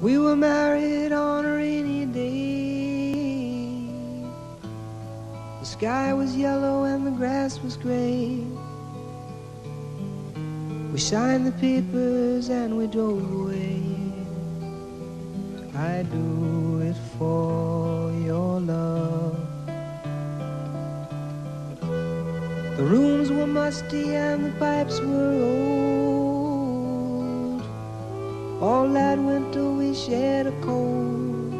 We were married on a rainy day. The sky was yellow and the grass was gray. We signed the papers and we drove away. I do it for your love. The rooms were musty and the pipes were old. All that winter we shared a cold.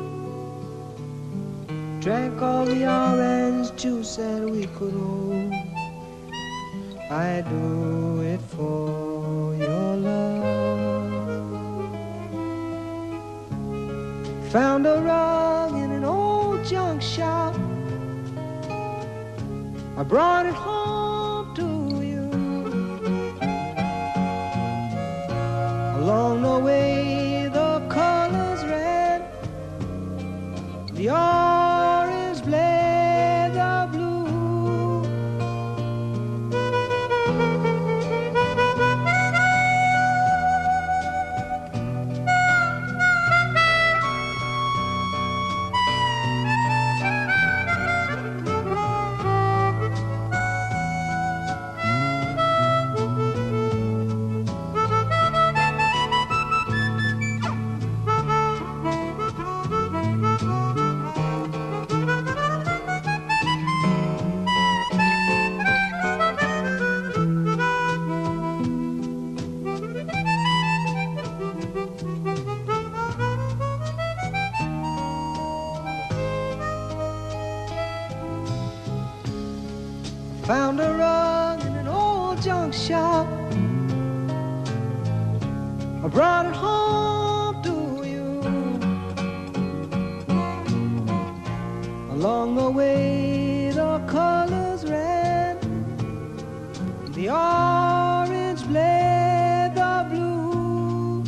Drank all the orange juice that we could hold. I do it for your love. Found a rug in an old junk shop. I brought it home Found a rug in an old junk shop. I brought it home to you. Along the way, the colors red, the orange blade, the blue.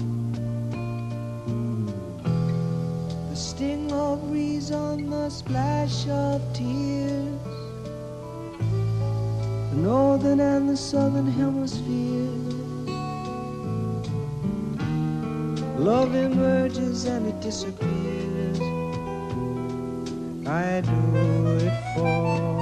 The sting of reason, the splash of tears the northern and the southern hemispheres. Love emerges and it disappears. I do it for